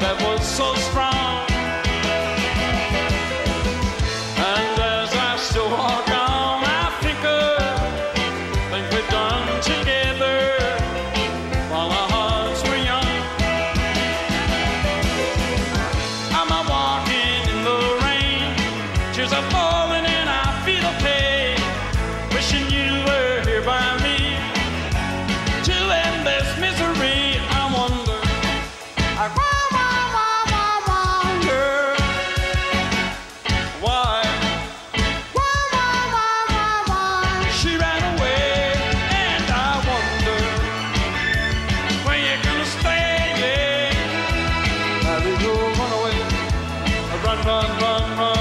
that was so strong. And as I still walk on, I think of things we've done together while our hearts were young. I'm a walking in the rain, tears are falling. run, run, run.